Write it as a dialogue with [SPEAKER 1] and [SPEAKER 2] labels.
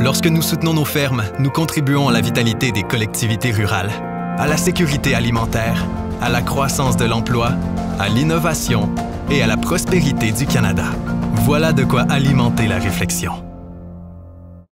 [SPEAKER 1] Lorsque nous soutenons nos fermes, nous contribuons à la vitalité des collectivités rurales, à la sécurité alimentaire, à la croissance de l'emploi, à l'innovation et à la prospérité du Canada. Voilà de quoi alimenter la réflexion.